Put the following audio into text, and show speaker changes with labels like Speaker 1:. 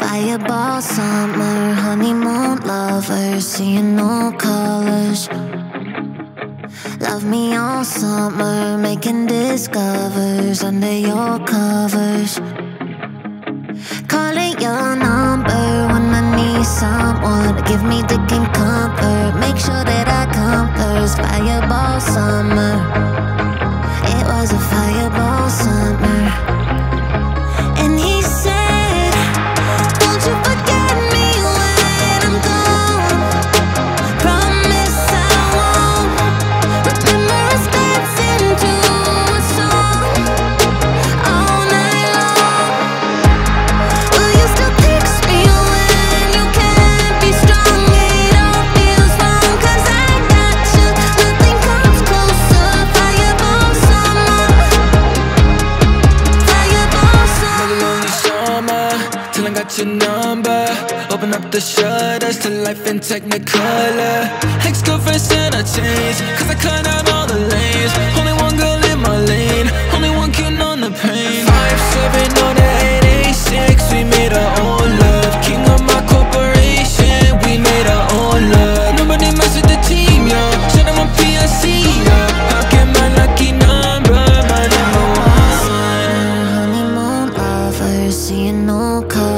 Speaker 1: Fireball summer, honeymoon lover, seeing no colors. Love me all summer, making discovers under your covers. Calling your number when I need someone. Give me the and comfort, make sure that I come first. Fireball summer. It was a fireball summer
Speaker 2: got your number. Open up the shutters to life in technicolor. Ex-girlfriend said I changed Cause I cut out all the lanes. Only one girl in my lane Only one can on the pain Five, seven, on the eight, eight, six We made our own love. King of my corporation We made our own love. Nobody mess with the team, yo. Shout up my PIC, yo. I get my lucky number My number one.
Speaker 1: Honeymoon lovers, seeing no color